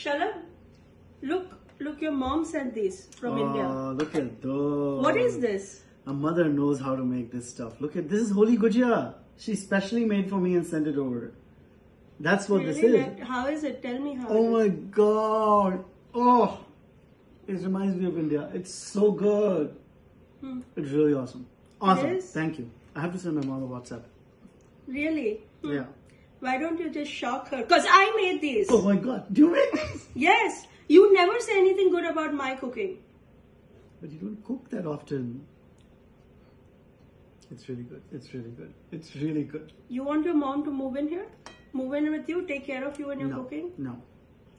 Shalabh, look, look, your mom sent these from India. Oh, look at those. What is this? A mother knows how to make this stuff. Look at this is Holi gujia. She specially made for me and sent it over. That's what this is. How is it? Tell me how. Oh my god. Oh. It reminds me of India. It's so good. Hmm. It's really awesome. Awesome. Thank you. I have to send my mom a WhatsApp. Really? Hmm. Yeah. Why don't you just shock her? Because I made these. Oh my god. Do you make these? Yes. You never say anything good about my cooking. But you don't cook that often. It's really good. It's really good. It's really good. You want your mom to move in here? Move in with you, take care of you and you're no. cooking? No.